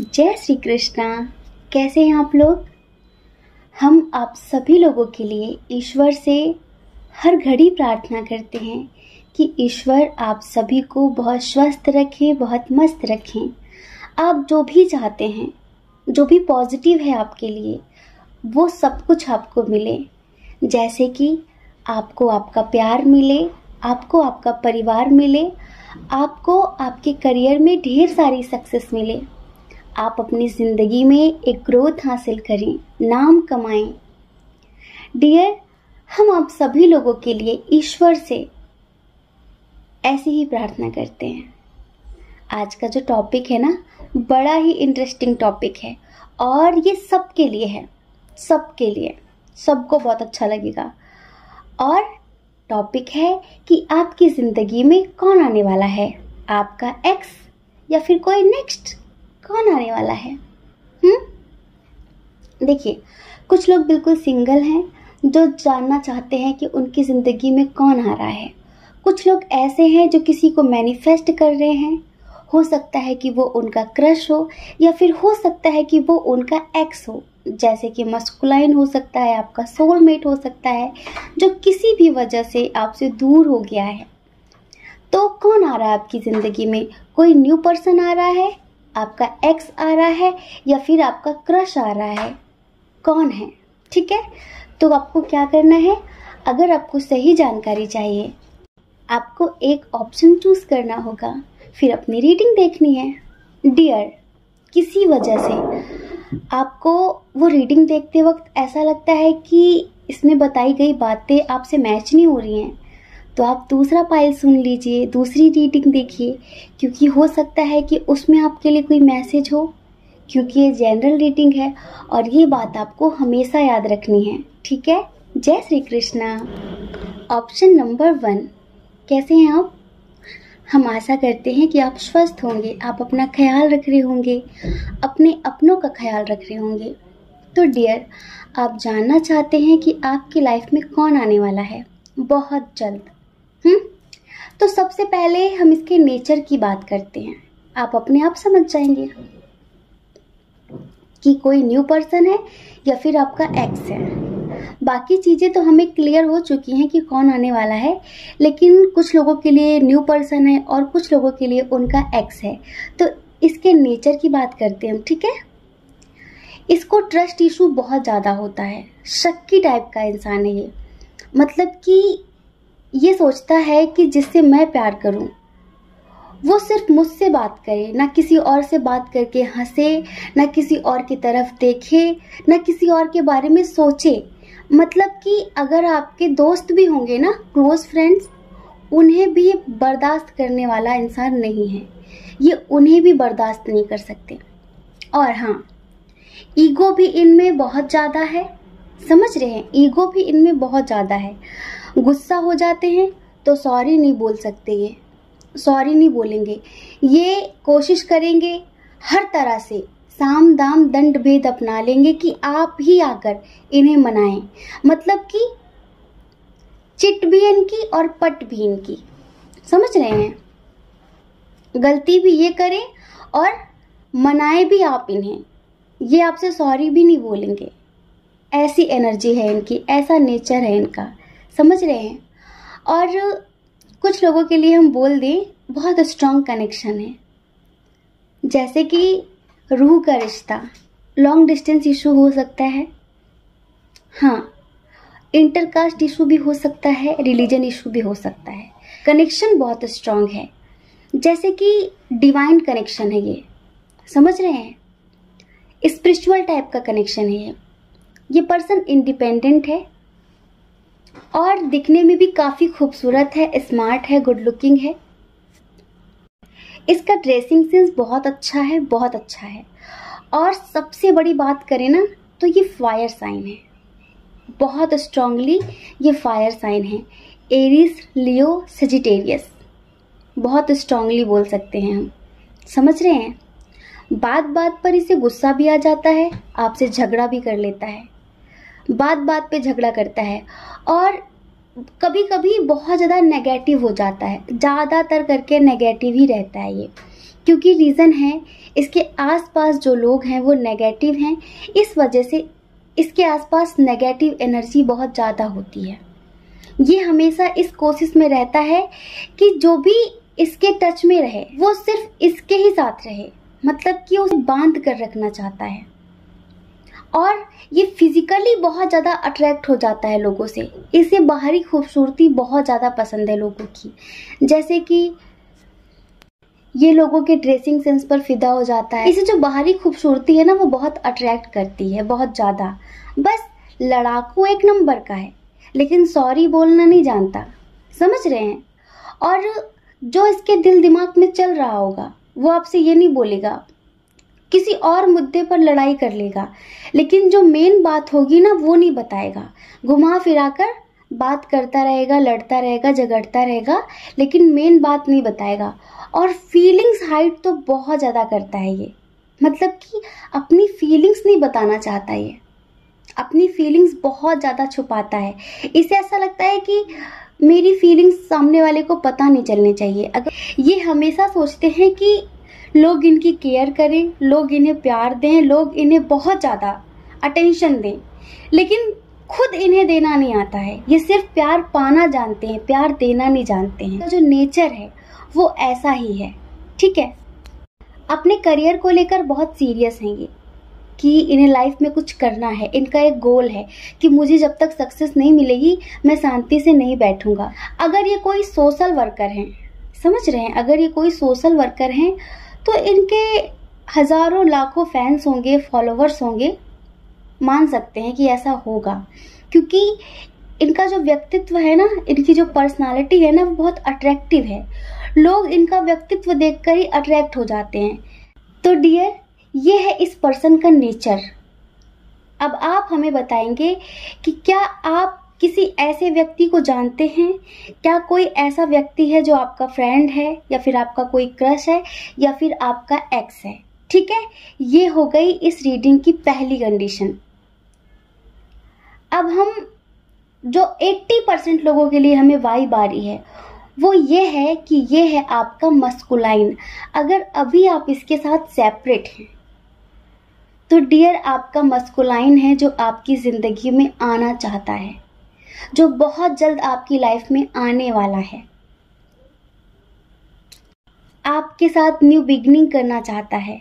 जय श्री कृष्णा कैसे हैं आप लोग? हम आप सभी लोगों के लिए ईश्वर से हर घड़ी प्रार्थना करते हैं कि ईश्वर आप सभी को बहुत स्वस्थ रखें, बहुत मस्त रखें। आप जो भी चाहते हैं, जो भी पॉजिटिव है आपके लिए, वो सब कुछ आपको मिले। जैसे कि आपको आपका प्यार मिले, आपको आपका परिवार मिले, आपको आपके करियर में ढेर सारी सक्सेस मिले। आप अपनी ज़िंदगी में एक ग्रोथ हासिल करें, नाम कमाएँ। डियर हम आप सभी लोगों के लिए ईश्वर से ऐसी ही प्रार्थना करते हैं। आज का जो टॉपिक है ना, बड़ा ही इंटरेस्टिंग टॉपिक है और ये सबके लिए है, सबके लिए, सबको बहुत अच्छा लगेगा। और टॉपिक है कि आपकी ज़िंदगी में कौन आने वाला है, आपका एक्स या फिर कोई नेक्स्ट कौन आने वाला है? हम्म? देखिए, कुछ लोग बिल्कुल सिंगल हैं जो जानना चाहते हैं कि उनकी ज़िंदगी में कौन आ रहा है। कुछ लोग ऐसे हैं जो किसी को मैनिफेस्ट कर रहे हैं। हो सकता है कि वो उनका क्रश हो, या फिर हो सकता है कि वो उनका एक्स हो। जैसे कि मस्कुलाइन हो सकता है, आपका सोलमेट हो सकता है, जो किसी भी वजह से आपसे दूर हो गया है। तो कौन आ रहा है आपकी ज़िंदगी में? कोई न्यू पर्सन आ रहा है? आपका एक्स आ रहा है या फिर आपका क्रश आ रहा है? कौन है? ठीक है? तो आपको क्या करना है? अगर आपको सही जानकारी चाहिए, आपको एक ऑप्शन चूज़ करना होगा। फिर अपनी रीडिंग देखनी है। डियर किसी वजह से आपको वो रीडिंग देखते वक्त ऐसा लगता है कि इसमें बताई गई बातें आपसे मैच नहीं हो रही हैं। तो आप दूसरा पाइल सुन लीजिए, दूसरी रीडिंग देखिए, क्योंकि हो सकता है कि उसमें आपके लिए कोई मैसेज हो, क्योंकि ये जनरल रीडिंग है और ये बात आपको हमेशा याद रखनी है। ठीक है? जय Shri Krishna. Option number one कैसे हैं आप? हम आशा करते हैं कि आप स्वस्थ होंगे, आप अपना ख्याल रख रहे होंगे, अपने अपनों का ख्याल रख रहे होंगे। तो डियर आप जानना चाहते हैं कि आपकी लाइफ में कौन आने वाला है? बहुत जल्द। हम्म? तो सबसे पहले हम इसके नेचर की बात करते हैं। आप अपने आप समझ जाएँगे कि कोई न्यू पर्सन है या फिर आपका एक्स है। बाकी चीज़ें तो हमें क्लियर हो चुकी हैं कि कौन आने वाला है, लेकिन कुछ लोगों के लिए न्यू पर्सन है और कुछ लोगों के लिए उनका एक्स है। तो इसके नेचर की बात करते हैं हम, ठीक है? इसको ट्रस्ट इशू बहुत ज़्यादा होता है। शक्की टाइप का इंसान है ये। मतलब कि ये सोचता है कि जिससे मैं प्यार करूँ, वो सिर्फ़ मुझसे बात करे, ना किसी और से बात करके हंसे, ना किसी और की तरफ़ देखे, ना किसी और के बारे में सोचे। मतलब कि अगर आपके दोस्त भी होंगे ना क्लोज फ्रेंड्स उन्हें भी बर्दाश्त करने वाला इंसान नहीं है। ये उन्हें भी बर्दाश्त नहीं कर सकते। और हाँ ईगो भी इनमें बहुत ज़्यादा है। समझ रहे हैं? ईगो भी इनमें बहुत ज़्यादा है। गुस्सा हो जाते हैं तो सॉरी नहीं बोल सकते ये। सॉरी नहीं बोलेंगे। ये कोशिश करेंगे हर तरह से साम दाम दंड भेद अपना लेंगे कि आप ही आकर इन्हें मनाएँ। मतलब कि चिट भी इनकी और पट भी इनकी। समझ रहे हैं? गलती भी ये करें और मनाए भी आप इन्हें। ये आपसे सॉरी भी नहीं बोलेंगे। ऐसी एनर्जी है इनकी, ऐसा नेचर है इनका। समझ रहे हैं। और कुछ लोगों के लिए हम बोल दें, बहुत स्ट्रॉन्ग कनेक्शन है। जैसे कि रूह का रिश्ता लॉन्ग डिस्टेंस इशू हो सकता है। हाँ इंटरकास्ट इशू भी हो सकता है रिलीजन इशू भी हो सकता है। कनेक्शन बहुत स्ट्रॉन्ग है। जैसे कि डिवाइन कनेक्शन है ये। समझ रहे हैं? स्पिरिचुअल टाइप का कनेक्शन है ये। ये पर्सन इंडिपेंडेंट है। और दिखने में भी काफ़ी खूबसूरत है स्मार्ट है गुड लुकिंग है। इसका ड्रेसिंग सेंस बहुत अच्छा है, बहुत अच्छा है। और सबसे बड़ी बात करें ना तो ये फायर साइन है। बहुत स्ट्रांगली ये फायर साइन है। एरिस लियो सजिटेरियस बहुत स्ट्रांगली बोल सकते हैं हम। समझ रहे हैं? बात बात पर इसे गुस्सा भी आ जाता है, आपसे झगड़ा भी कर लेता है। बात बात पे झगड़ा करता है और कभी कभी बहुत ज़्यादा नेगेटिव हो जाता है। ज़्यादातर करके नेगेटिव ही रहता है ये। क्योंकि रीज़न है, इसके आसपास जो लोग हैं वो नेगेटिव हैं। इस वजह से इसके आसपास नेगेटिव एनर्जी बहुत ज़्यादा होती है। ये हमेशा इस कोशिश में रहता है कि जो भी इसके टच में रहे, वो सिर्फ़ इसके ही साथ रहे। मतलब कि उसे बाँध कर रखना चाहता है। और ये फिजिकली बहुत ज़्यादा अट्रैक्ट हो जाता है लोगों से। इसे बाहरी खूबसूरती बहुत ज़्यादा पसंद है लोगों की। जैसे कि ये लोगों के ड्रेसिंग सेंस पर फिदा हो जाता है। इसे जो बाहरी खूबसूरती है ना, वो बहुत अट्रैक्ट करती है, बहुत ज़्यादा। बस लड़ाकू एक नंबर का है, लेकिन सॉरी बोलना नहीं जानता। समझ रहे हैं? और जो इसके दिल दिमाग में चल रहा होगा, वो आपसे ये नहीं बोलेगा किसी और मुद्दे पर लड़ाई कर लेगा। लेकिन जो मेन बात होगी ना, वो नहीं बताएगा। घुमा फिरा कर बात करता रहेगा, लड़ता रहेगा, झगड़ता रहेगा, लेकिन मेन बात नहीं बताएगा। और फीलिंग्स हाइड तो बहुत ज़्यादा करता है ये। मतलब कि अपनी फीलिंग्स नहीं बताना चाहता ये। अपनी फीलिंग्स बहुत ज़्यादा छुपाता है। इसे ऐसा लगता है कि मेरी फीलिंग्स सामने वाले को पता नहीं चलनी चाहिए। अगर ये हमेशा सोचते हैं कि लोग इनकी केयर करें, लोग इन्हें प्यार दें, लोग इन्हें बहुत ज़्यादा अटेंशन दें। लेकिन खुद इन्हें देना नहीं आता है। ये सिर्फ़ प्यार पाना जानते हैं, प्यार देना नहीं जानते हैं। जो नेचर है, वो ऐसा ही है। ठीक है? अपने करियर को लेकर बहुत सीरियस हैं ये, कि इन्हें लाइफ में कुछ करना है। इनका एक गोल है कि मुझे जब तक सक्सेस नहीं मिलेगी, मैं शांति से नहीं बैठूँगा। अगर ये कोई सोशल वर्कर हैं, समझ रहे हैं? अगर ये कोई सोशल वर्कर हैं तो इनके हज़ारों लाखों फैंस होंगे फॉलोवर्स होंगे, मान सकते हैं कि ऐसा होगा। क्योंकि इनका जो व्यक्तित्व है ना, इनकी जो पर्सनालिटी है ना, वो बहुत अट्रैक्टिव है। लोग इनका व्यक्तित्व देखकर ही अट्रैक्ट हो जाते हैं। तो डियर ये है इस पर्सन का नेचर अब आप हमें बताएँगे कि क्या आप किसी ऐसे व्यक्ति को जानते हैं? क्या कोई ऐसा व्यक्ति है जो आपका फ्रेंड है, या फिर आपका कोई क्रश है, या फिर आपका एक्स है? ठीक है? ये हो गई इस रीडिंग की पहली कंडीशन अब हम, जो 80 परसेंट लोगों के लिए हमें वाई बारी है, वो ये है कि ये है आपका मस्कुलाइन अगर अभी आप इसके साथ सेपरेट हैं तो डियर आपका मस्कुलाइन है जो आपकी ज़िंदगी में आना चाहता है। जो बहुत जल्द आपकी लाइफ में आने वाला है। आपके साथ न्यू बिगनिंग करना चाहता है।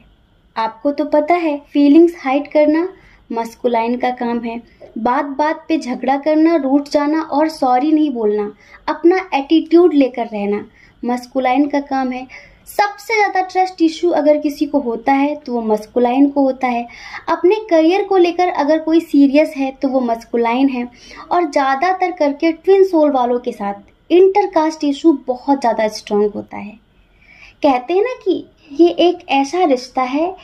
आपको तो पता है फीलिंग्स हाइड करना मस्कुलाइन का काम है। बात बात पे झगड़ा करना, रूठ जाना और सॉरी नहीं बोलना। अपना एटीट्यूड लेकर रहना मस्कुलाइन का काम है। सबसे ज़्यादा ट्रस्ट इशू अगर किसी को होता है तो वो मस्कुलाइन को होता है। अपने करियर को लेकर अगर कोई सीरियस है तो वो मस्कुलाइन है। और ज़्यादातर करके ट्विन सोल वालों के साथ इंटरकास्ट इशू बहुत ज़्यादा स्ट्रांग होता है। कहते हैं ना कि ये एक ऐसा रिश्ता है,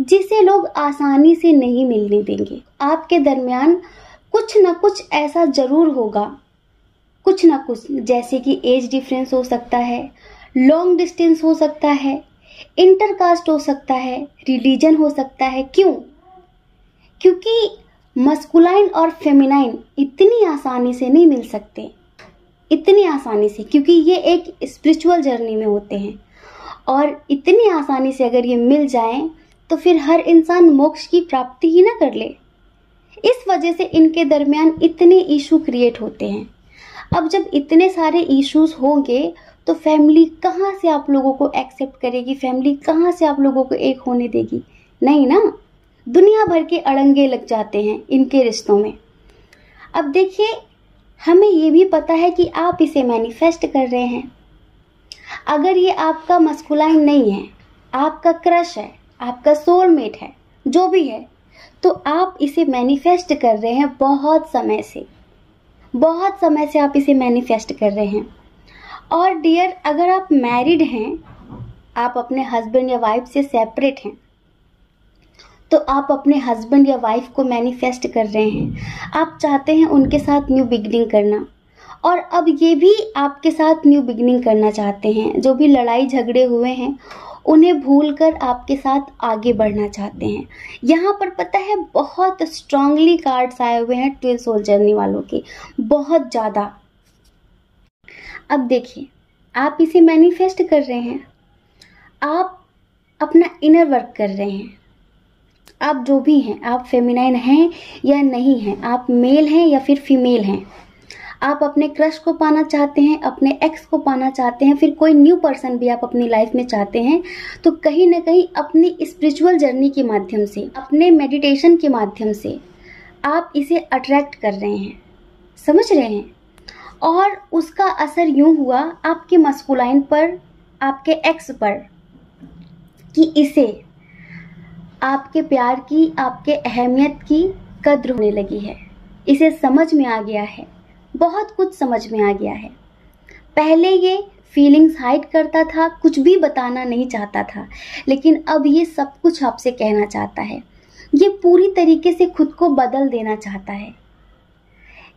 जिसे लोग आसानी से नहीं मिलने देंगे। आपके दरमियान कुछ ना कुछ ऐसा ज़रूर होगा। कुछ ना कुछ, जैसे कि एज डिफरेंस हो सकता है लॉन्ग डिस्टेंस हो सकता है, इंटरकास्ट हो सकता है, रिलीजन हो सकता है। क्यों? क्योंकि मस्कुलाइन और फेमिनाइन इतनी आसानी से नहीं मिल सकते। इतनी आसानी से, क्योंकि ये एक स्पिरिचुअल जर्नी में होते हैं। और इतनी आसानी से अगर ये मिल जाएँ तो फिर हर इंसान मोक्ष की प्राप्ति ही ना कर ले। इस वजह से इनके दरमियान इतने इशू क्रिएट होते हैं। अब जब इतने सारे इश्यूज़ होंगे तो फैमिली कहाँ से आप लोगों को एक्सेप्ट करेगी? फैमिली कहाँ से आप लोगों को एक होने देगी? नहीं ना? दुनिया भर के अड़ंगे लग जाते हैं इनके रिश्तों में। अब देखिए, हमें ये भी पता है कि आप इसे मैनिफेस्ट कर रहे हैं। अगर ये आपका मस्कुलाइन नहीं है, आपका क्रश है, आपका सोलमेट है, जो भी है तो आप इसे मैनिफेस्ट कर रहे हैं बहुत समय से। बहुत समय से आप इसे मैनिफेस्ट कर रहे हैं। और डियर अगर आप मैरिड हैं, आप अपने हस्बैंड या वाइफ से सेपरेट हैं तो आप अपने हस्बैंड या वाइफ को मैनिफेस्ट कर रहे हैं। आप चाहते हैं उनके साथ न्यू बिगनिंग करना। और अब ये भी आपके साथ न्यू बिगनिंग करना चाहते हैं। जो भी लड़ाई झगड़े हुए हैं, उन्हें भूलकर आपके साथ आगे बढ़ना चाहते हैं। यहाँ पर पता है, बहुत स्ट्रांगली कार्ड्स आए हुए हैं ट्विन सोल जर्नी वालों के। बहुत ज़्यादा। अब देखिए आप इसे मैनिफेस्ट कर रहे हैं। आप अपना इनर वर्क कर रहे हैं। आप जो भी हैं, आप फेमिनाइन हैं या नहीं हैं, आप मेल हैं या फिर फीमेल हैं, आप अपने क्रश को पाना चाहते हैं, अपने एक्स को पाना चाहते हैं, फिर कोई न्यू पर्सन भी आप अपनी लाइफ में चाहते हैं तो कहीं ना कहीं अपनी स्पिरिचुअल जर्नी के माध्यम से, अपने मेडिटेशन के माध्यम से आप इसे अट्रैक्ट कर रहे हैं। समझ रहे हैं? और उसका असर यूँ हुआ आपके मस्कुलाइन पर, आपके एक्स पर, कि इसे आपके प्यार की, आपके अहमियत की कद्र होने लगी है। इसे समझ में आ गया है, बहुत कुछ समझ में आ गया है। पहले ये फीलिंग्स हाइड करता था, कुछ भी बताना नहीं चाहता था, लेकिन अब ये सब कुछ आपसे कहना चाहता है। ये पूरी तरीके से खुद को बदल देना चाहता है।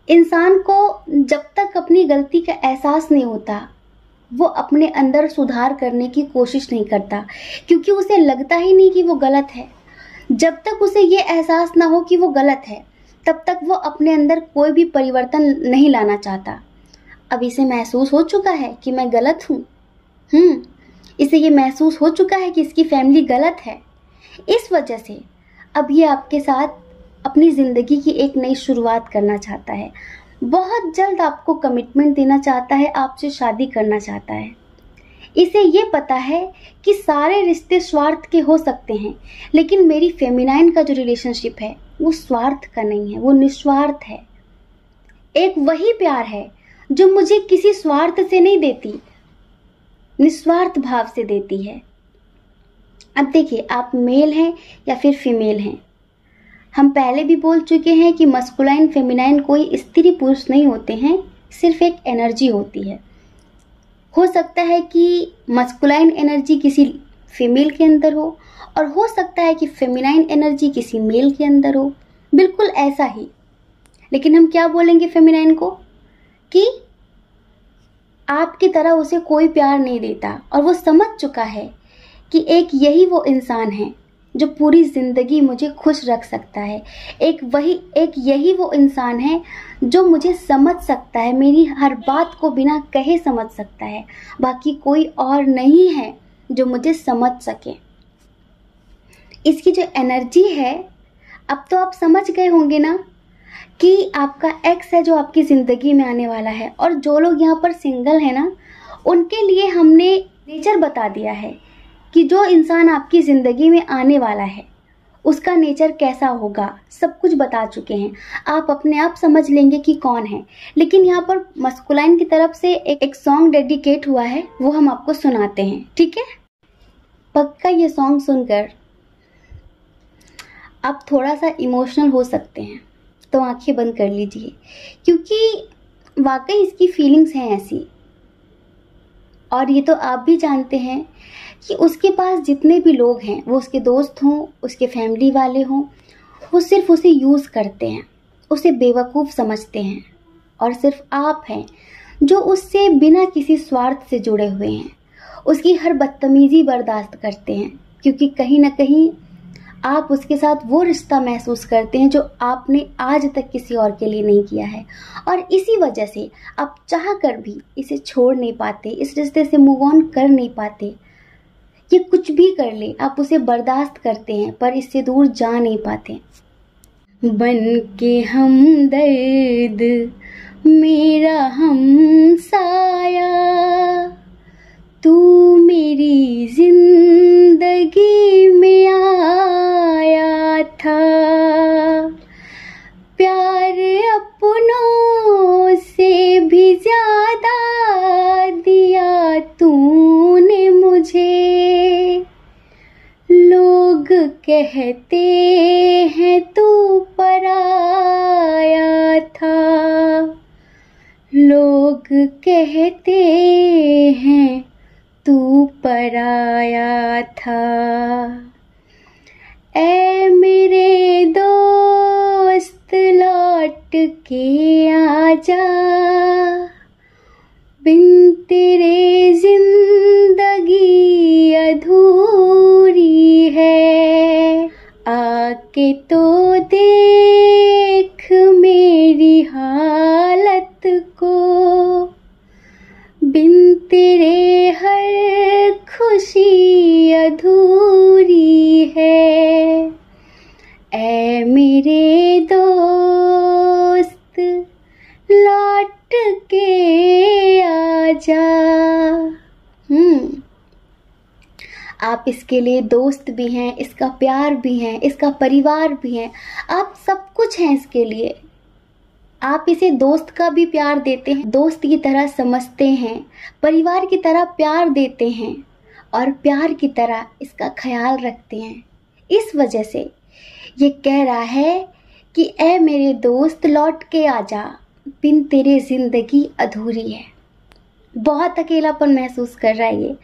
इंसान को जब तक अपनी गलती का एहसास नहीं होता, वो अपने अंदर सुधार करने की कोशिश नहीं करता, क्योंकि उसे लगता ही नहीं कि वो गलत है। जब तक उसे ये एहसास ना हो कि वो गलत है, तब तक वो अपने अंदर कोई भी परिवर्तन नहीं लाना चाहता। अब इसे महसूस हो चुका है कि मैं गलत हूँ। हम्म इसे ये महसूस हो चुका है कि इसकी फैमिली गलत है। इस वजह से अब ये आपके साथ अपनी ज़िंदगी की एक नई शुरुआत करना चाहता है। बहुत जल्द आपको कमिटमेंट देना चाहता है, आपसे शादी करना चाहता है। इसे ये पता है कि सारे रिश्ते स्वार्थ के हो सकते हैं, लेकिन मेरी फेमिनाइन का जो रिलेशनशिप है, वो स्वार्थ का नहीं है, वो निस्वार्थ है। एक वही प्यार है जो मुझे किसी स्वार्थ से नहीं देती, निस्वार्थ भाव से देती है। अब देखिए, आप मेल हैं या फिर फीमेल हैं? हम पहले भी बोल चुके हैं कि मस्कुलाइन, फेमिनाइन कोई स्त्री पुरुष नहीं होते हैं, सिर्फ़ एक एनर्जी होती है। हो सकता है कि मस्कुलाइन एनर्जी किसी फीमेल के अंदर हो और हो सकता है कि फेमिनाइन एनर्जी किसी मेल के अंदर हो। बिल्कुल ऐसा ही। लेकिन हम क्या बोलेंगे फेमिनाइन को? कि आपकी तरह उसे कोई प्यार नहीं देता और वो समझ चुका है कि एक यही वो इंसान है। जो पूरी ज़िंदगी मुझे खुश रख सकता है। एक वही, एक यही वो इंसान है जो मुझे समझ सकता है, मेरी हर बात को बिना कहे समझ सकता है। बाकी कोई और नहीं है जो मुझे समझ सके। इसकी जो एनर्जी है, अब तो आप समझ गए होंगे ना कि आपका एक्स है जो आपकी ज़िंदगी में आने वाला है। और जो लोग यहाँ पर सिंगल है ना, उनके लिए हमने नेचर बता दिया है। कि जो इंसान आपकी ज़िंदगी में आने वाला है उसका नेचर कैसा होगा सब कुछ बता चुके हैं। आप अपने आप समझ लेंगे कि कौन है। लेकिन यहाँ पर मस्कुलाइन की तरफ़ से एक, एक सॉन्ग डेडिकेट हुआ है वो हम आपको सुनाते हैं ठीक है? पक्का ये सॉन्ग सुनकर आप थोड़ा सा इमोशनल हो सकते हैं। तो आँखें बंद कर लीजिए। क्योंकि वाकई इसकी फीलिंग्स हैं ऐसी। और ये तो आप भी जानते हैं कि उसके पास जितने भी लोग हैं, वो उसके दोस्त हों, उसके फैमिली वाले हों, वो सिर्फ़ उसे यूज़ करते हैं, उसे बेवकूफ़ समझते हैं और सिर्फ़ आप हैं जो उससे बिना किसी स्वार्थ से जुड़े हुए हैं। उसकी हर बदतमीज़ी बर्दाश्त करते हैं, क्योंकि कहीं ना कहीं आप उसके साथ वो रिश्ता महसूस करते हैं जो आपने आज तक किसी और के लिए नहीं किया है। और इसी वजह से आप चाह कर भी इसे छोड़ नहीं पाते, इस रिश्ते से मूव ऑन कर नहीं पाते। ये कुछ भी कर ले, आप उसे बर्दाश्त करते हैं, पर इससे दूर जा नहीं पाते। बन के हम दर्द, मेरा हम साया, तू मेरी ज़िंदगी में आया था। कहते मेरे दोस्त लौट के आजा। हम्म। आप इसके लिए दोस्त भी हैं, इसका प्यार भी हैं, इसका परिवार भी हैं। आप सब कुछ हैं इसके लिए। आप इसे दोस्त का भी प्यार देते हैं, दोस्त की तरह समझते हैं, परिवार की तरह प्यार देते हैं और प्यार की तरह इसका ख्याल रखते हैं। इस वजह से ये कह रहा है कि ए मेरे दोस्त, लौट के आ जा। बिन तेरे ज़िंदगी अधूरी है। बहुत अकेलापन महसूस कर रहा है ये।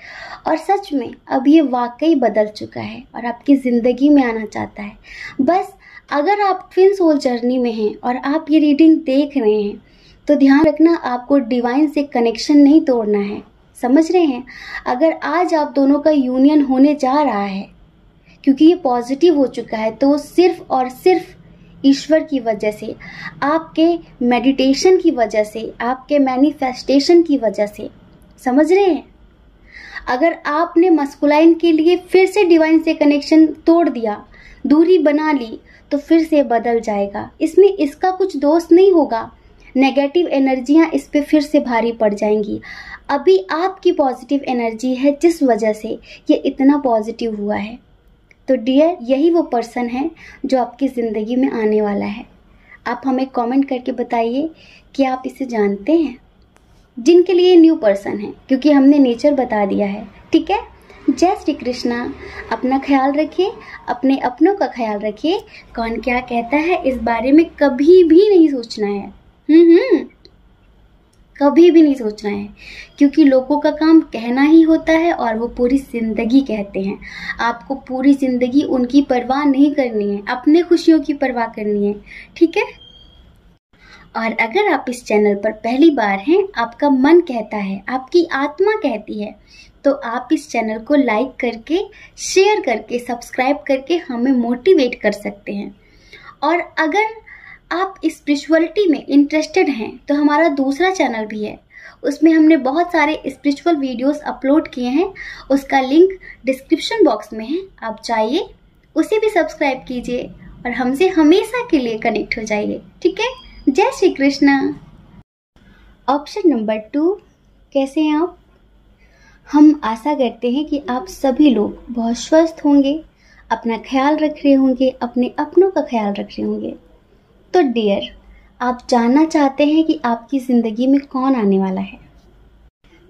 और सच में, अब ये वाकई बदल चुका है और आपकी ज़िंदगी में आना चाहता है। बस, अगर आप ट्विन सोल जर्नी में हैं और आप ये रीडिंग देख रहे हैं तो ध्यान रखना, आपको डिवाइन से कनेक्शन नहीं तोड़ना है। समझ रहे हैं? अगर आज आप दोनों का यूनियन होने जा रहा है क्योंकि ये पॉजिटिव हो चुका है तो सिर्फ़ और सिर्फ़ ईश्वर की वजह से, आपके मेडिटेशन की वजह से, आपके मैनिफेस्टेशन की वजह से। समझ रहे हैं? अगर आपने मस्कुलाइन के लिए फिर से डिवाइन से कनेक्शन तोड़ दिया, दूरी बना ली तो फिर से बदल जाएगा। इसमें इसका कुछ दोष नहीं होगा। नेगेटिव एनर्जियाँ इस पर फिर से भारी पड़ जाएँगी। अभी आपकी पॉजिटिव एनर्जी है जिस वजह से ये इतना पॉजिटिव हुआ है। तो डियर यही वो पर्सन है जो आपकी ज़िंदगी में आने वाला है। आप हमें कमेंट करके बताइए कि आप इसे जानते हैं। जिनके लिए न्यू पर्सन है, क्योंकि हमने नेचर बता दिया है, ठीक है? जय श्री कृष्णा, अपना ख्याल रखिए, अपने अपनों का ख्याल रखिए। कौन क्या कहता है, इस बारे में कभी भी नहीं सोचना है। हम्म हम्म। कभी भी नहीं सोचना है। क्योंकि लोगों का काम कहना ही होता है और वो पूरी ज़िंदगी कहते हैं। आपको पूरी ज़िंदगी उनकी परवाह नहीं करनी है, अपने खुशियों की परवाह करनी है। ठीक है? और अगर आप इस चैनल पर पहली बार हैं, आपका मन कहता है, आपकी आत्मा कहती है तो आप इस चैनल को लाइक करके, शेयर करके, सब्सक्राइब करके हमें मोटिवेट कर सकते हैं। और अगर आप स्पिरिचुअलिटी में इंटरेस्टेड हैं तो हमारा दूसरा चैनल भी है। उसमें हमने बहुत सारे स्पिरिचुअल वीडियोस अपलोड किए हैं। उसका लिंक डिस्क्रिप्शन बॉक्स में है, आप चाहिए उसे भी सब्सक्राइब कीजिए और हमसे हमेशा के लिए कनेक्ट हो जाइए, ठीक है? जय Shri Krishna. Option number two कैसे हैं आप? हम आशा करते हैं कि आप सभी लोग बहुत स्वस्थ होंगे, अपना ख्याल रख रहे होंगे, अपने अपनों का ख्याल रख रहे होंगे। तो डियर, आप जानना चाहते हैं कि आपकी ज़िंदगी में कौन आने वाला है?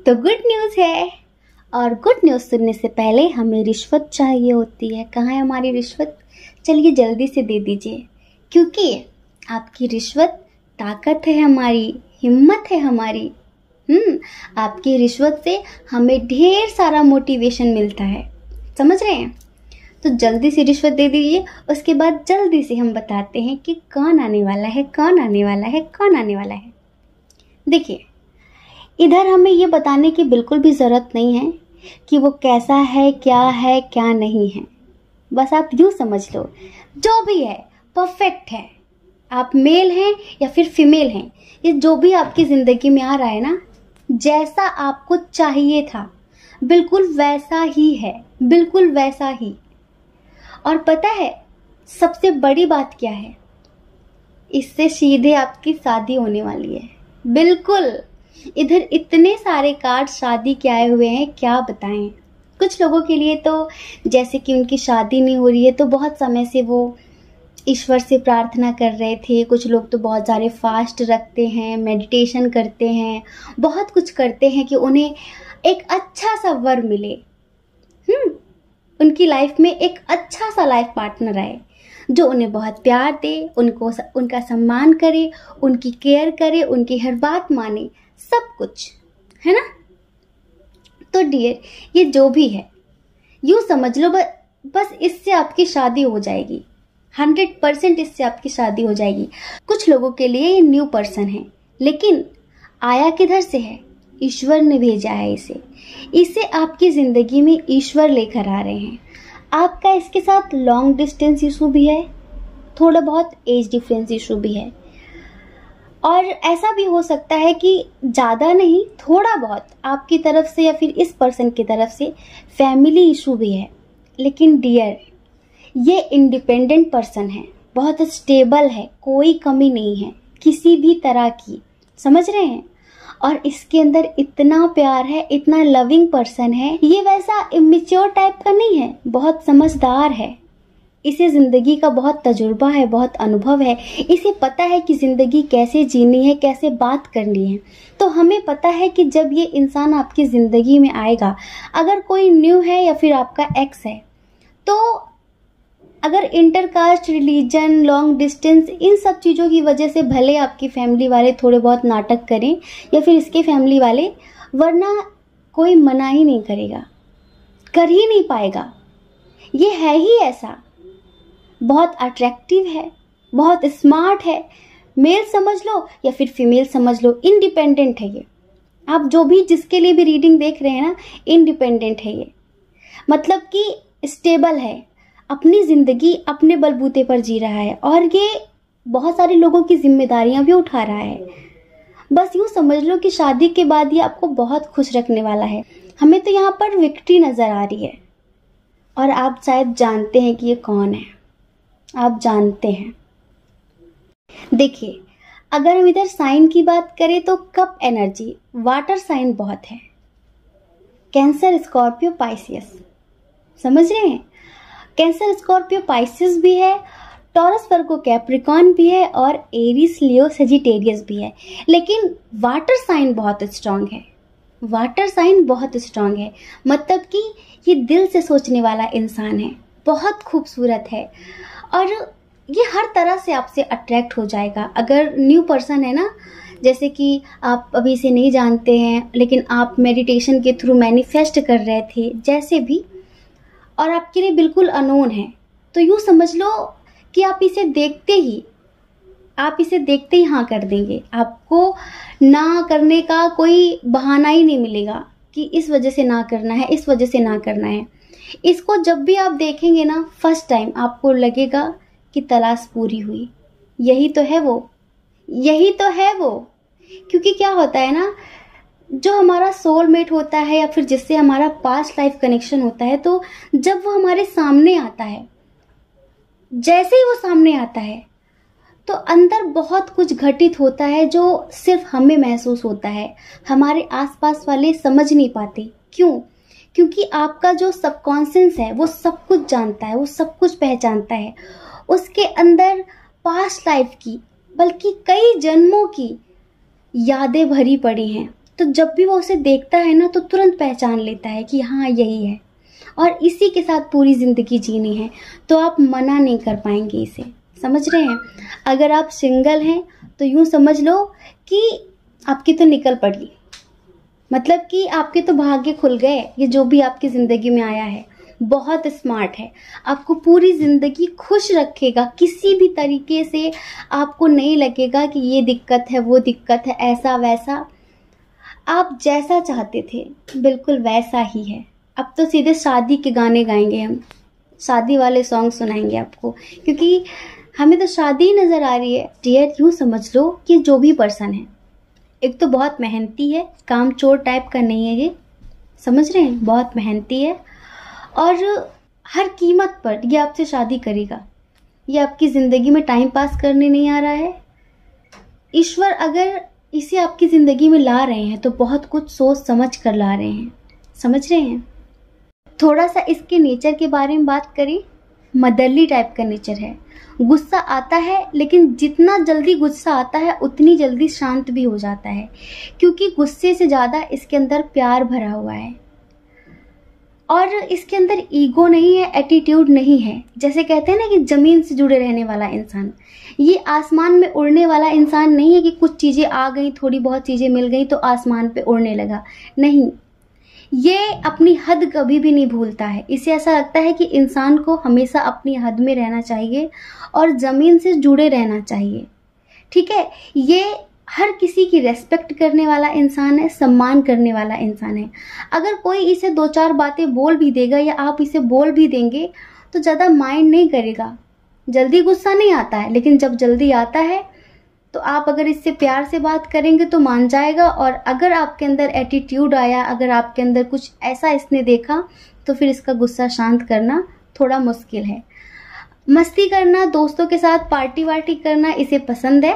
तो गुड न्यूज़ है। और गुड न्यूज़ सुनने से पहले हमें रिश्वत चाहिए होती है। कहाँ है हमारी रिश्वत? चलिए जल्दी से दे दीजिए। क्योंकि आपकी रिश्वत ताकत है हमारी, हिम्मत है हमारी। हम्म आपकी रिश्वत से हमें ढेर सारा मोटिवेशन मिलता है। समझ रहे हैं? तो जल्दी से रिश्वत दे दीजिए। उसके बाद जल्दी से हम बताते हैं कि कौन आने वाला है, कौन आने वाला है, कौन आने वाला है। देखिए, इधर हमें ये बताने की बिल्कुल भी ज़रूरत नहीं है कि वो कैसा है, क्या है, क्या नहीं है। बस आप यूँ समझ लो, जो भी है परफेक्ट है। आप मेल हैं या फिर फीमेल हैं, ये जो भी आपकी ज़िंदगी में आ रहा है ना, जैसा आपको चाहिए था, बिल्कुल वैसा ही है, बिल्कुल वैसा ही। और पता है, सबसे बड़ी बात क्या है? इससे सीधे आपकी शादी होने वाली है। बिल्कुल! इधर इतने सारे कार्ड शादी के आए हुए हैं, क्या बताएँ? कुछ लोगों के लिए तो जैसे कि उनकी शादी नहीं हो रही है तो बहुत समय से वो ईश्वर से प्रार्थना कर रहे थे। कुछ लोग तो बहुत सारे फास्ट रखते हैं मेडिटेशन करते हैं, बहुत कुछ करते हैं कि उन्हें एक अच्छा सा वर मिले। हम्म उनकी लाइफ में एक अच्छा सा लाइफ पार्टनर आए, जो उन्हें बहुत प्यार दे, उनको उनका सम्मान करे, उनकी केयर करे, उनकी हर बात माने, सब कुछ, है ना? तो डियर ये जो भी है, यूँ समझ लो बस इससे आपकी शादी हो जाएगी। हंड्रेड परसेंट इससे आपकी शादी हो जाएगी। कुछ लोगों के लिए ये न्यू पर्सन है, लेकिन आया किधर से है? ईश्वर ने भेजा है इसे। इसे आपकी ज़िंदगी में ईश्वर लेकर आ रहे हैं। आपका इसके साथ लॉन्ग डिस्टेंस इशू भी है, थोड़ा बहुत एज डिफरेंस इशू भी है। और ऐसा भी हो सकता है कि ज़्यादा नहीं, थोड़ा बहुत आपकी तरफ़ से या फिर इस पर्सन की तरफ़ से फैमिली इशू भी है। लेकिन डियर ये इंडिपेंडेंट पर्सन है, बहुत स्टेबल है, कोई कमी नहीं है, किसी भी तरह की। समझ रहे हैं? और इसके अंदर इतना प्यार है, इतना लविंग पर्सन है, ये वैसा इमेच्योर टाइप का नहीं है, बहुत समझदार है। इसे ज़िंदगी का बहुत तजुर्बा है, बहुत अनुभव है। इसे पता है कि ज़िंदगी कैसे जीनी है, कैसे बात करनी है। तो हमें पता है कि जब ये इंसान आपकी ज़िंदगी में आएगा, अगर कोई न्यू है या फिर आपका एक्स है तो अगर इंटरकास्ट, रिलीजन लॉन्ग डिस्टेंस इन सब चीज़ों की वजह से भले आपकी फैमिली वाले थोड़े बहुत नाटक करें या फिर इसके फैमिली वाले, वरना कोई मना ही नहीं करेगा। कर ही नहीं पाएगा। ये है ही ऐसा। बहुत अट्रैक्टिव है, बहुत स्मार्ट है। मेल समझ लो या फिर फीमेल समझ लो इंडिपेंडेंट है ये। आप जो भी जिसके लिए भी रीडिंग देख रहे हैं ना इंडिपेंडेंट है ये। मतलब कि स्टेबल है। अपनी ज़िंदगी अपने बलबूते पर जी रहा है और ये बहुत सारे लोगों की जिम्मेदारियाँ भी उठा रहा है। बस यूँ समझ लो कि शादी के बाद ये आपको बहुत खुश रखने वाला है। हमें तो यहाँ पर विक्ट्री नज़र आ रही है। और आप शायद जानते हैं कि ये कौन है। आप जानते हैं। देखिए, अगर हम इधर साइन की बात करें तो कप एनर्जी, वाटर साइन बहुत है। Cancer, Scorpio, Pisces. समझ रहे हैं? कैंसर स्कॉर्पियो पाइसिस भी है, टॉरस वर्गो कैप्रिकॉन भी है और एरिस लियो सेजिटेरियस भी है। लेकिन वाटर साइन बहुत स्ट्रांग है। वाटर साइन बहुत स्ट्रांग है। मतलब कि ये दिल से सोचने वाला इंसान है। बहुत खूबसूरत है। और ये हर तरह से आपसे अट्रैक्ट हो जाएगा। अगर न्यू पर्सन है ना, जैसे कि आप अभी इसे नहीं जानते हैं, लेकिन आप मेडिटेशन के थ्रू मैनिफेस्ट कर रहे थे, जैसे भी और आपके लिए बिल्कुल अनोन है। तो यूँ समझ लो कि आप इसे देखते ही, आप इसे देखते ही हाँ कर देंगे। आपको ना करने का कोई बहाना ही नहीं मिलेगा कि इस वजह से ना करना है, इस वजह से ना करना है। इसको जब भी आप देखेंगे ना फ़र्स्ट टाइम आपको लगेगा कि तलाश पूरी हुई। यही तो है वो। यही तो है वो। क्योंकि क्या होता है ना जो हमारा सोलमेट होता है या फिर जिससे हमारा पास्ट लाइफ कनेक्शन होता है तो जब वो हमारे सामने आता है, जैसे ही वो सामने आता है तो अंदर बहुत कुछ घटित होता है जो सिर्फ़ हमें महसूस होता है। हमारे आसपास वाले समझ नहीं पाते। क्यों? क्योंकि आपका जो सबकॉन्शियस है, वो सब कुछ जानता है, वो सब कुछ पहचानता है। उसके अंदर पास्ट लाइफ की, बल्कि कई जन्मों की यादें भरी पड़ी हैं। तो जब भी वो उसे देखता है ना तो तुरंत पहचान लेता है कि हाँ यही है। और इसी के साथ पूरी ज़िंदगी जीनी है। तो आप मना नहीं कर पाएँगे इसे। समझ रहे हैं? अगर आप सिंगल हैं तो यूँ समझ लो कि आपकी तो निकल पड़ी। मतलब कि आपके तो भाग्य खुल गए, ये जो भी आपकी ज़िंदगी में आया है। बहुत स्मार्ट है। आपको पूरी ज़िंदगी खुश रखेगा। किसी भी तरीके से आपको नहीं लगेगा कि ये दिक्कत है, वो दिक्कत है ऐसा वैसा आप जैसा चाहते थे, बिल्कुल वैसा ही है। अब तो सीधे शादी के गाने गाएँगे हम। शादी वाले सॉन्ग सुनाएँगे आपको। क्योंकि हमें तो शादी ही नज़र आ रही है। डियर यूँ समझ लो कि जो भी पर्सन है। एक तो बहुत मेहनती है, काम चोर टाइप का नहीं है ये। समझ रहे हैं? बहुत मेहनती है। और हर कीमत पर ये आपसे शादी करेगा। ये आपकी ज़िंदगी में टाइम पास करने नहीं आ रहा है। ईश्वर अगर इसे आपकी ज़िंदगी में ला रहे हैं तो बहुत कुछ सोच समझ कर ला रहे हैं। समझ रहे हैं? थोड़ा सा इसके नेचर के बारे में बात करें। मदरली टाइप का नेचर है। गुस्सा आता है, लेकिन जितना जल्दी गुस्सा आता है, उतनी जल्दी शांत भी हो जाता है। क्योंकि गुस्से से ज़्यादा इसके अंदर प्यार भरा हुआ है। और इसके अंदर ईगो नहीं है एटीट्यूड नहीं है। जैसे कहते हैं ना कि ज़मीन से जुड़े रहने वाला इंसान। ये आसमान में उड़ने वाला इंसान नहीं है कि कुछ चीज़ें आ गई, थोड़ी बहुत चीज़ें मिल गई तो आसमान पे उड़ने लगा। नहीं। ये अपनी हद कभी भी नहीं भूलता है। इसे ऐसा लगता है कि इंसान को हमेशा अपनी हद में रहना चाहिए और ज़मीन से जुड़े रहना चाहिए। ठीक है? ये हर किसी की रेस्पेक्ट करने वाला इंसान है, सम्मान करने वाला इंसान है। अगर कोई इसे दो चार बातें बोल भी देगा या आप इसे बोल भी देंगे तो ज़्यादा माइंड नहीं करेगा। जल्दी गुस्सा नहीं आता है, लेकिन जब जल्दी आता है तो आप अगर इससे प्यार से बात करेंगे तो मान जाएगा और अगर आपके अंदर एटीट्यूड आया, अगर आपके अंदर कुछ ऐसा इसने देखा तो फिर इसका गुस्सा शांत करना थोड़ा मुश्किल है। मस्ती करना, दोस्तों के साथ पार्टी वार्टी करना, इसे पसंद है।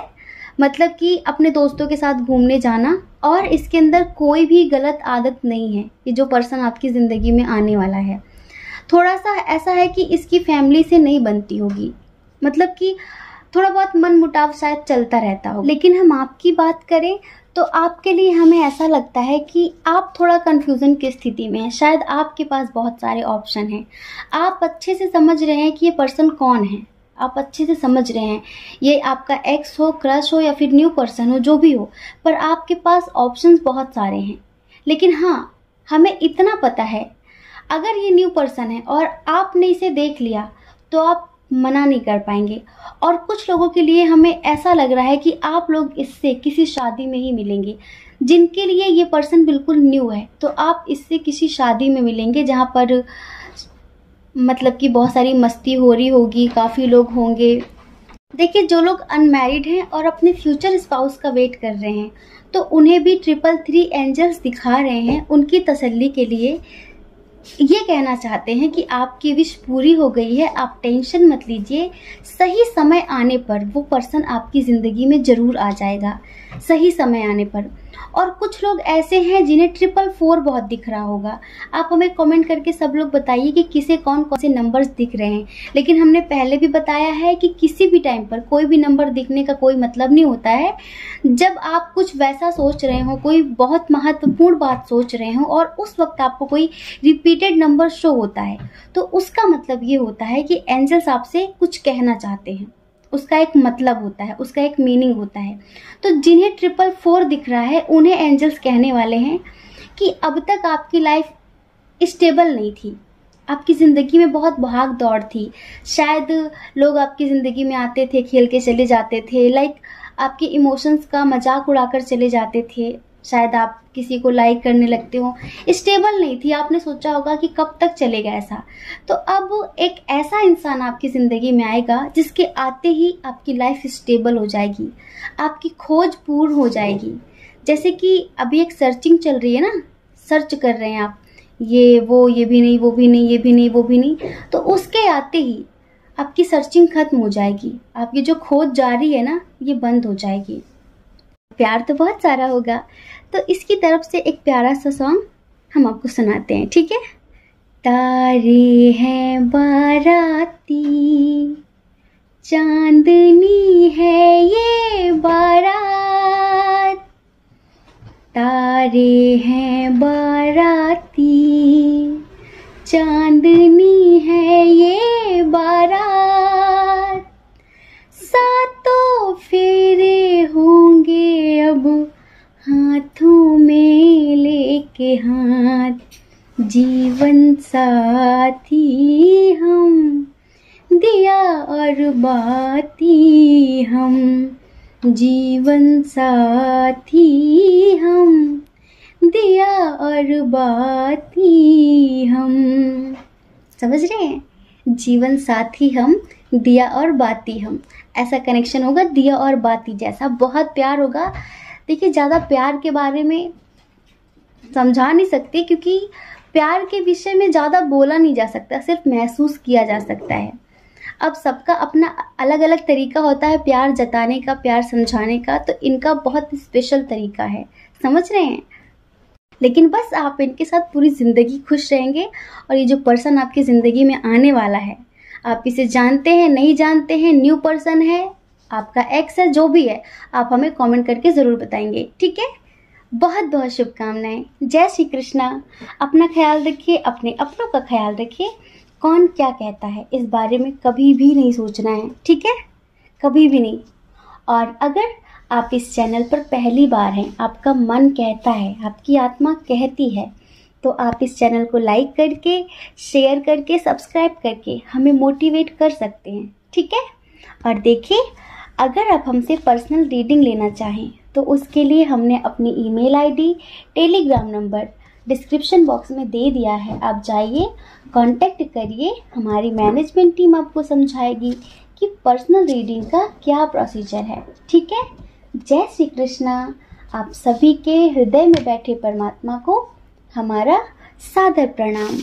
मतलब कि अपने दोस्तों के साथ घूमने जाना और इसके अंदर कोई भी गलत आदत नहीं है कि जो पर्सन आपकी ज़िंदगी में आने वाला है। थोड़ा सा ऐसा है कि इसकी फैमिली से नहीं बनती होगी। मतलब कि थोड़ा बहुत मन मुटाव शायद चलता रहता हो लेकिन हम आपकी बात करें तो आपके लिए हमें ऐसा लगता है कि आप थोड़ा कन्फ्यूज़न की स्थिति में हैं। शायद आपके पास बहुत सारे ऑप्शन हैं। आप अच्छे से समझ रहे हैं कि ये पर्सन कौन है। आप अच्छे से समझ रहे हैं। ये आपका एक्स हो क्रश हो या फिर न्यू पर्सन हो, जो भी हो, पर आपके पास ऑप्शंस बहुत सारे हैं। लेकिन हाँ हमें इतना पता है, अगर ये न्यू पर्सन है और आपने इसे देख लिया तो आप मना नहीं कर पाएँगे। और कुछ लोगों के लिए हमें ऐसा लग रहा है कि आप लोग इससे किसी शादी में ही मिलेंगे, जिनके लिए ये पर्सन बिल्कुल न्यू है। तो आप इससे किसी शादी में मिलेंगे जहाँ पर मतलब कि बहुत सारी मस्ती हो रही होगी, काफ़ी लोग होंगे। देखिए, जो लोग अनमैरिड हैं और अपने फ्यूचर स्पाउस का वेट कर रहे हैं तो उन्हें भी ट्रिपल थ्री एंजल्स दिखा रहे हैं उनकी तसल्ली के लिए। ये कहना चाहते हैं कि आपकी विश पूरी हो गई है, आप टेंशन मत लीजिए। सही समय आने पर वो पर्सन आपकी ज़िंदगी में ज़रूर आ जाएगा। सही समय आने पर। और कुछ लोग ऐसे हैं जिन्हें ट्रिपल फोर बहुत दिख रहा होगा। आप हमें कमेंट करके सब लोग बताइए कि किसे कौन कौन से नंबर्स दिख रहे हैं। लेकिन हमने पहले भी बताया है कि किसी भी टाइम पर कोई भी नंबर दिखने का कोई मतलब नहीं होता है। जब आप कुछ वैसा सोच रहे हो, कोई बहुत महत्वपूर्ण बात सोच रहे हो और उस वक्त आपको कोई रिपीटेड नंबर शो होता है तो उसका मतलब ये होता है कि एंजल्स आपसे कुछ कहना चाहते हैं। उसका एक मतलब होता है, उसका एक मीनिंग होता है। तो जिन्हें ट्रिपल फोर दिख रहा है, उन्हें एंजल्स कहने वाले हैं कि अब तक आपकी लाइफ स्टेबल नहीं थी। आपकी ज़िंदगी में बहुत भाग दौड़ थी। शायद लोग आपकी ज़िंदगी में आते थे, खेल के चले जाते थे लाइक आपके इमोशंस का मज़ाक उड़ाकर चले जाते थे। शायद आप किसी को लाइक करने लगते हो। स्टेबल नहीं थी, आपने सोचा होगा कि कब तक चलेगा ऐसा। तो अब एक ऐसा इंसान आपकी ज़िंदगी में आएगा जिसके आते ही आपकी लाइफ स्टेबल हो जाएगी। आपकी खोज पूर्ण हो जाएगी। जैसे कि अभी एक सर्चिंग चल रही है ना सर्च कर रहे हैं आप। ये, वो, ये भी नहीं, वो भी नहीं, ये भी नहीं, वो भी नहीं। तो उसके आते ही आपकी सर्चिंग खत्म हो जाएगी। आपकी जो खोज जारी है ना, ये बंद हो जाएगी। प्यार तो बहुत सारा होगा। तो इसकी तरफ़ से एक प्यारा सा सॉन्ग हम आपको सुनाते हैं, ठीक है? तारे हैं बाराती, चांदनी है ये बारात। तारे हैं बाराती, चांदनी है ये बारात। सातों फेरे लेके हाथ जीवन साथी हम, दिया और बाती हम, जीवन साथी हम, दिया और बाती हम। समझ रहे हैं? जीवन साथी हम, दिया और बाती हम। ऐसा कनेक्शन होगा, दिया और बाती जैसा। बहुत प्यार होगा। देखिए, ज़्यादा प्यार के बारे में समझा नहीं सकते क्योंकि प्यार के विषय में ज़्यादा बोला नहीं जा सकता, सिर्फ़ महसूस किया जा सकता है। अब सबका अपना अलग अलग तरीका होता है, प्यार जताने का, प्यार समझाने का तो इनका बहुत स्पेशल तरीका है। समझ रहे हैं? लेकिन बस आप इनके साथ पूरी ज़िंदगी खुश रहेंगे और ये जो पर्सन आपकी ज़िंदगी में आने वाला है, आप इसे जानते हैं, नहीं जानते हैं न्यू पर्सन है, आपका एक्स है, जो भी है, आप हमें कमेंट करके ज़रूर बताएँगे, ठीक है? बहुत बहुत शुभकामनाएँ। जय श्री कृष्णा। अपना ख्याल रखिए, अपने अपनों का ख्याल रखिए। कौन क्या कहता है, इस बारे में कभी भी नहीं सोचना है, ठीक है? कभी भी नहीं। और अगर आप इस चैनल पर पहली बार हैं, आपका मन कहता है, आपकी आत्मा कहती है तो आप इस चैनल को लाइक करके, शेयर करके, सब्सक्राइब करके हमें मोटिवेट कर सकते हैं, ठीक है? और देखिए, अगर आप हमसे पर्सनल रीडिंग लेना चाहें तो उसके लिए हमने अपनी email ID Telegram number description box में दे दिया है। आप जाइए कांटेक्ट करिए, हमारी मैनेजमेंट टीम आपको समझाएगी कि पर्सनल रीडिंग का क्या प्रोसीजर है। ठीक है? जय श्री कृष्णा। आप सभी के हृदय में बैठे परमात्मा को हमारा सादर प्रणाम।